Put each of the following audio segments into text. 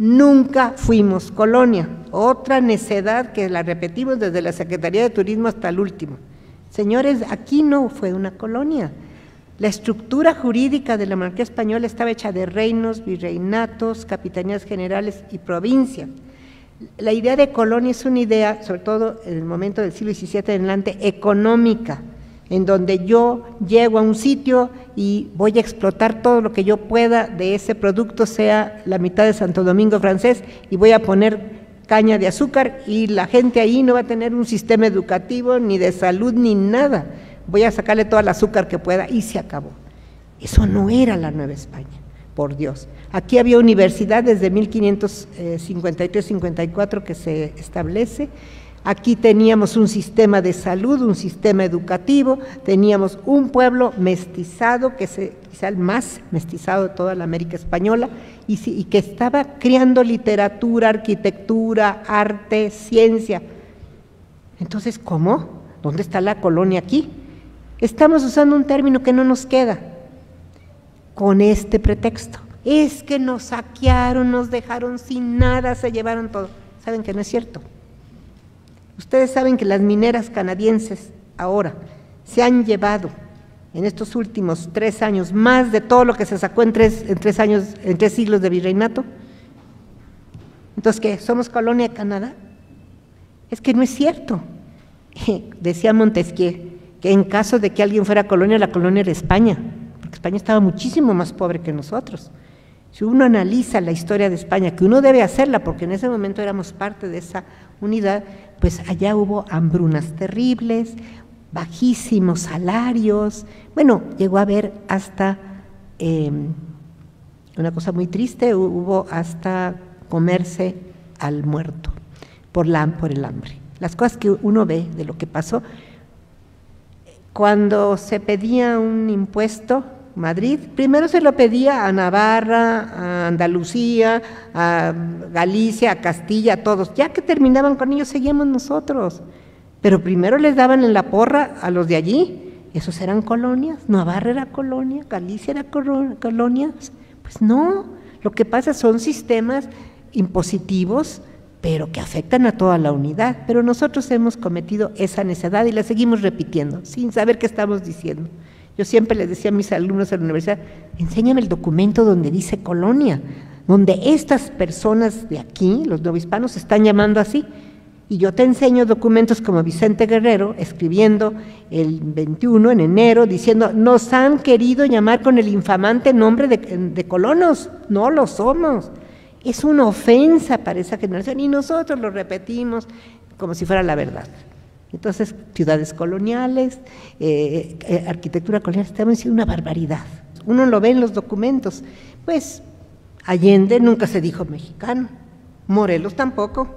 Nunca fuimos colonia. Otra necedad que la repetimos desde la Secretaría de Turismo hasta el último. Señores, aquí no fue una colonia. La estructura jurídica de la monarquía española estaba hecha de reinos, virreinatos, capitanías generales y provincias. La idea de colonia es una idea, sobre todo en el momento del siglo XVII en adelante, económica, en donde yo llego a un sitio y voy a explotar todo lo que yo pueda de ese producto, sea la mitad de Santo Domingo francés, y voy a poner caña de azúcar y la gente ahí no va a tener un sistema educativo, ni de salud, ni nada. Voy a sacarle todo el azúcar que pueda y se acabó. Eso no era la Nueva España, por Dios. Aquí había universidad desde 1553-54 que se establece. Aquí teníamos un sistema de salud, un sistema educativo, teníamos un pueblo mestizado, que es quizá el más mestizado de toda la América Española, y, y que estaba creando literatura, arquitectura, arte, ciencia. Entonces, ¿cómo? ¿Dónde está la colonia aquí? Estamos usando un término que no nos queda con este pretexto. Es que nos saquearon, nos dejaron sin nada, se llevaron todo. ¿Saben que no es cierto? Ustedes saben que las mineras canadienses ahora se han llevado en estos últimos tres años más de todo lo que se sacó en tres, en tres años, en tres siglos de virreinato. Entonces, ¿qué? ¿Somos colonia de Canadá? Es que no es cierto. Decía Montesquieu que en caso de que alguien fuera colonia, la colonia era España, porque España estaba muchísimo más pobre que nosotros. Si uno analiza la historia de España, que uno debe hacerla porque en ese momento éramos parte de esa unidad, pues allá hubo hambrunas terribles, bajísimos salarios, bueno, llegó a haber hasta, em, una cosa muy triste, hubo hasta comerse al muerto por, la, por el hambre. Las cosas que uno ve de lo que pasó, cuando se pedía un impuesto, Madrid, primero se lo pedía a Navarra, a Andalucía, a Galicia, a Castilla, a todos. Ya que terminaban con ellos, seguíamos nosotros. Pero primero les daban en la porra a los de allí. Esos eran colonias. Navarra era colonia, Galicia era colonia. Pues no, lo que pasa son sistemas impositivos pero que afectan a toda la unidad. Pero nosotros hemos cometido esa necedad y la seguimos repitiendo, sin saber qué estamos diciendo. Yo siempre les decía a mis alumnos en la universidad, enséñame el documento donde dice colonia, donde estas personas de aquí, los novohispanos, están llamando así. Y yo te enseño documentos como Vicente Guerrero, escribiendo el 21 en enero, diciendo, nos han querido llamar con el infamante nombre de, de colonos, no lo somos es una ofensa para esa generación y nosotros lo repetimos como si fuera la verdad. Entonces, ciudades coloniales, eh, eh, arquitectura colonial, estamos diciendo una barbaridad. Uno lo ve en los documentos. Pues Allende nunca se dijo mexicano, Morelos tampoco,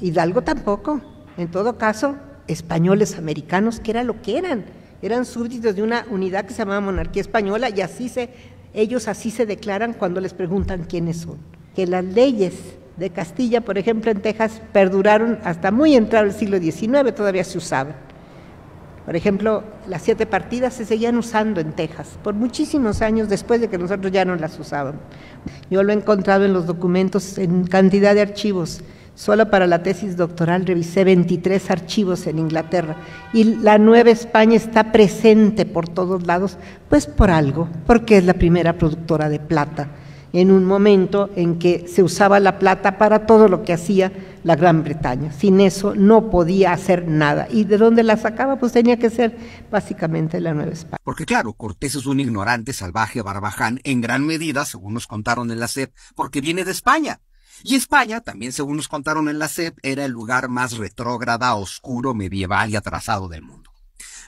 Hidalgo tampoco. En todo caso, españoles americanos, que era lo que eran. Eran súbditos de una unidad que se llamaba monarquía española y así se ellos así se declaran cuando les preguntan quiénes son. Que las leyes de Castilla, por ejemplo, en Texas, perduraron hasta muy entrado el siglo XIX, todavía se usaban. Por ejemplo, las siete partidas se seguían usando en Texas por muchísimos años después de que nosotros ya no las usábamos. Yo lo he encontrado en los documentos en cantidad de archivos Solo para la tesis doctoral revisé 23 archivos en Inglaterra y la Nueva España está presente por todos lados, pues por algo, porque es la primera productora de plata, en un momento en que se usaba la plata para todo lo que hacía la Gran Bretaña. Sin eso no podía hacer nada. ¿Y de dónde la sacaba? Pues tenía que ser básicamente la Nueva España. Porque claro, Cortés es un ignorante, salvaje, barbaján, en gran medida, según nos contaron en la SEP, porque viene de España y España, también según nos contaron en la SEP, era el lugar más retrógrada, oscuro, medieval y atrasado del mundo.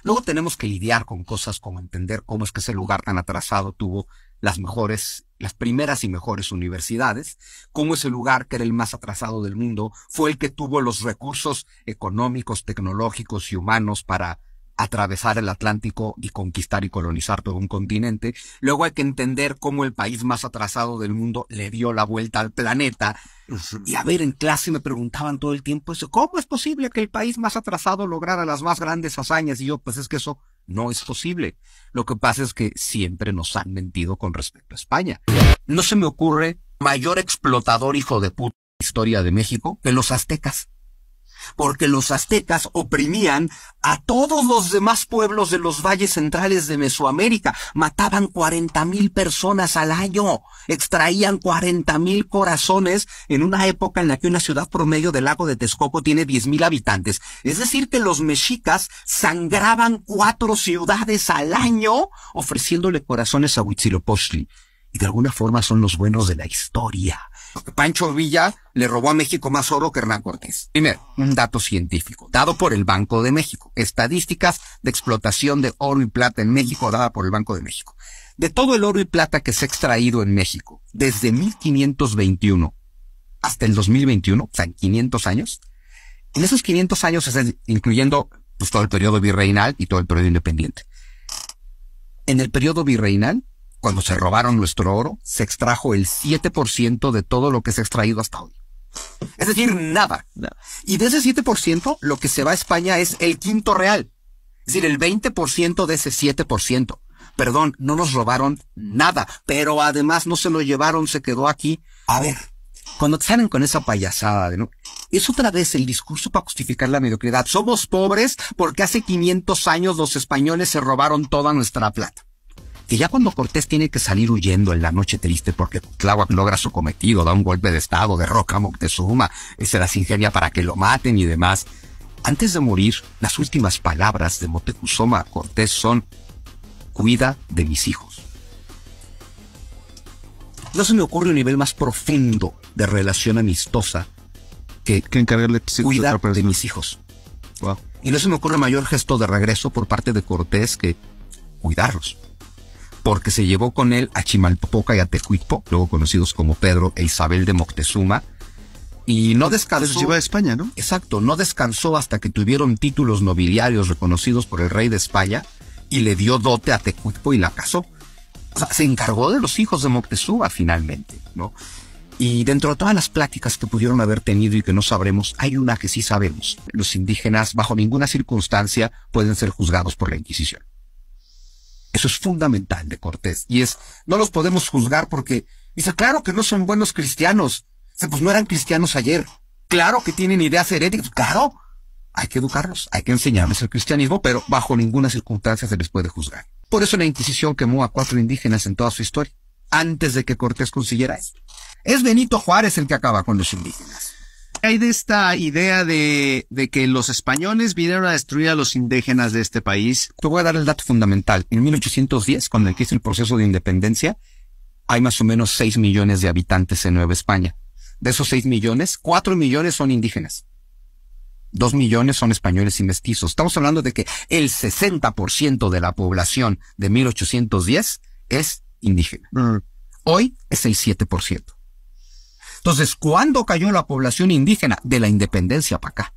Luego tenemos que lidiar con cosas como entender cómo es que ese lugar tan atrasado tuvo las mejores, las primeras y mejores universidades, cómo ese lugar que era el más atrasado del mundo fue el que tuvo los recursos económicos, tecnológicos y humanos para atravesar el Atlántico y conquistar y colonizar todo un continente. Luego hay que entender cómo el país más atrasado del mundo le dio la vuelta al planeta. Y a ver, en clase me preguntaban todo el tiempo eso, ¿cómo es posible que el país más atrasado lograra las más grandes hazañas? Y yo, pues es que eso no es posible. Lo que pasa es que siempre nos han mentido con respecto a España. No se me ocurre mayor explotador hijo de puta historia de México que los aztecas porque los aztecas oprimían a todos los demás pueblos de los valles centrales de Mesoamérica. Mataban 40 mil personas al año, extraían 40 mil corazones en una época en la que una ciudad promedio del lago de Texcoco tiene 10 mil habitantes. Es decir, que los mexicas sangraban cuatro ciudades al año ofreciéndole corazones a Huitzilopochtli. Y de alguna forma son los buenos de la historia. Pancho Villa le robó a México más oro que Hernán Cortés. Primero, un dato científico, dado por el Banco de México. Estadísticas de explotación de oro y plata en México, dada por el Banco de México. De todo el oro y plata que se ha extraído en México, desde 1521 hasta el 2021, o sea, en 500 años, en esos 500 años, incluyendo pues, todo el periodo virreinal y todo el periodo independiente. En el periodo virreinal, cuando se robaron nuestro oro, se extrajo el 7% de todo lo que se ha extraído hasta hoy. Es decir, nada. Y de ese 7%, lo que se va a España es el quinto real. Es decir, el 20% de ese 7%. Perdón, no nos robaron nada, pero además no se lo llevaron, se quedó aquí. A ver, cuando te salen con esa payasada de no, es otra vez el discurso para justificar la mediocridad. Somos pobres porque hace 500 años los españoles se robaron toda nuestra plata que ya cuando Cortés tiene que salir huyendo en la noche triste porque Tláhuac logra su cometido, da un golpe de estado, derroca a Moctezuma, se las ingenia para que lo maten y demás. Antes de morir, las últimas palabras de Moctezuma a Cortés son, cuida de mis hijos. No se me ocurre un nivel más profundo de relación amistosa que, que encargarle cuidar de mis hijos. Y no se me ocurre mayor gesto de regreso por parte de Cortés que cuidarlos porque se llevó con él a Chimalpopoca y a Tecuitpo, luego conocidos como Pedro e Isabel de Moctezuma, y no descansó. llevó a España, ¿no? Exacto, no descansó hasta que tuvieron títulos nobiliarios reconocidos por el rey de España y le dio dote a Tecuitpo y la casó. O sea, se encargó de los hijos de Moctezuma finalmente, ¿no? Y dentro de todas las pláticas que pudieron haber tenido y que no sabremos, hay una que sí sabemos. Los indígenas bajo ninguna circunstancia pueden ser juzgados por la Inquisición. Eso es fundamental de Cortés. Y es, no los podemos juzgar porque, dice, claro que no son buenos cristianos. Dice, pues no eran cristianos ayer. Claro que tienen ideas heréticas. Claro. Hay que educarlos, hay que enseñarles el cristianismo, pero bajo ninguna circunstancia se les puede juzgar. Por eso la Inquisición quemó a cuatro indígenas en toda su historia, antes de que Cortés consiguiera esto. Es Benito Juárez el que acaba con los indígenas hay de esta idea de, de, que los españoles vinieron a destruir a los indígenas de este país? Te voy a dar el dato fundamental. En 1810, cuando empieza el proceso de independencia, hay más o menos 6 millones de habitantes en Nueva España. De esos 6 millones, 4 millones son indígenas. 2 millones son españoles y mestizos. Estamos hablando de que el 60% de la población de 1810 es indígena. Mm. Hoy es el 7%. Entonces, ¿cuándo cayó la población indígena? De la independencia para acá.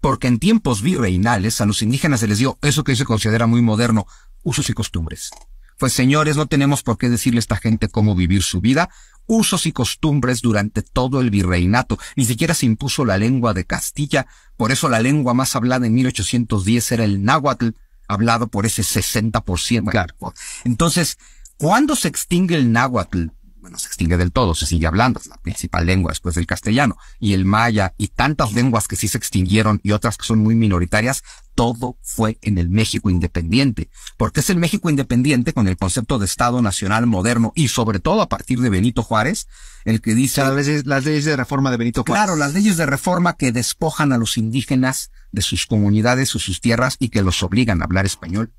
Porque en tiempos virreinales a los indígenas se les dio eso que se considera muy moderno, usos y costumbres. Pues señores, no tenemos por qué decirle a esta gente cómo vivir su vida, usos y costumbres durante todo el virreinato. Ni siquiera se impuso la lengua de Castilla, por eso la lengua más hablada en 1810 era el náhuatl, hablado por ese 60%. Claro. Entonces, ¿cuándo se extingue el náhuatl? No se extingue del todo, se sigue hablando, es la principal lengua después del castellano, y el maya y tantas lenguas que sí se extinguieron y otras que son muy minoritarias, todo fue en el México independiente, porque es el México independiente con el concepto de Estado Nacional moderno y sobre todo a partir de Benito Juárez, el que dice... Las leyes, las leyes de reforma de Benito Juárez. Claro, las leyes de reforma que despojan a los indígenas de sus comunidades o sus tierras y que los obligan a hablar español